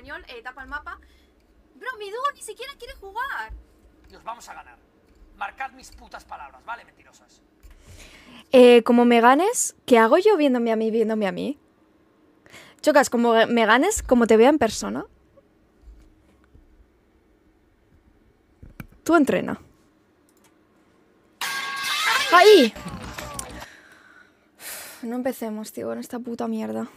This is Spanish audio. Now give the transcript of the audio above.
español, eh, tapa el mapa. Bro, mi dúo ni siquiera quiere jugar. Nos vamos a ganar. Marcad mis putas palabras, ¿vale, mentirosas? Eh, como me ganes, ¿qué hago yo viéndome a mí, viéndome a mí? Chocas, como me ganes, como te vea en persona. Tú entrena. ¡Ahí! No empecemos, tío, con esta puta mierda.